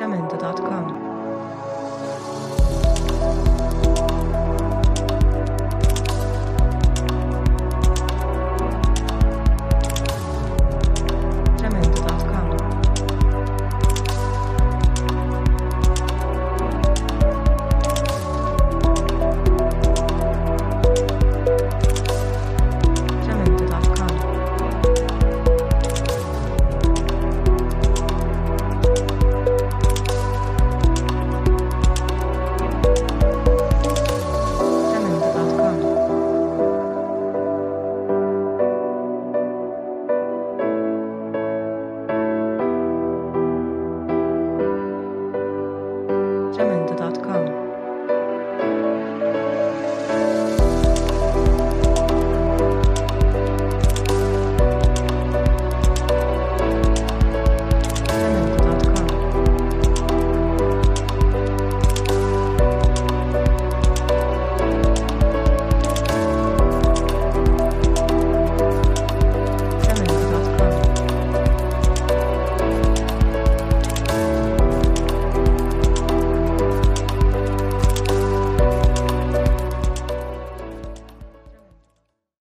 jamendo.com. gmail.com.